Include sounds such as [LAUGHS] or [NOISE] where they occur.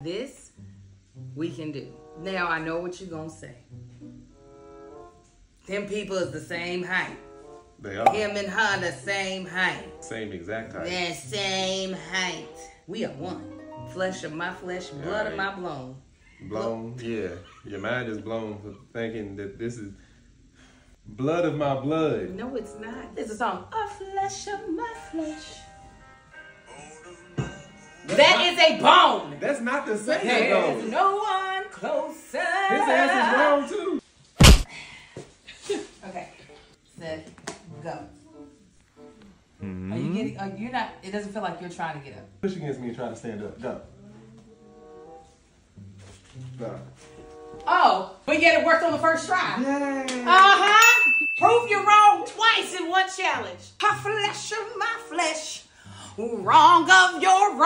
This we can do. Now I know what you're gonna say. Them people is the same height. They are. Him and her the same height. Same exact height. That same height. We are one. Flesh of my flesh, blood of my blood. Blown. Yeah. Your mind is blown for thinking that this is blood of my blood. No, it's not. It's a song. A flesh of my flesh. Is a bone. That's not the same There's though. no one closer. His ass is wrong too. [LAUGHS] Okay. Set. Go. Are you getting? Are you not? It doesn't feel like you're trying to get up. Push against me and try to stand up. Go. Go. Oh, but yet it worked on the first try. Yay. Uh huh. Prove you're wrong twice in one challenge. A flesh of my flesh, wrong of your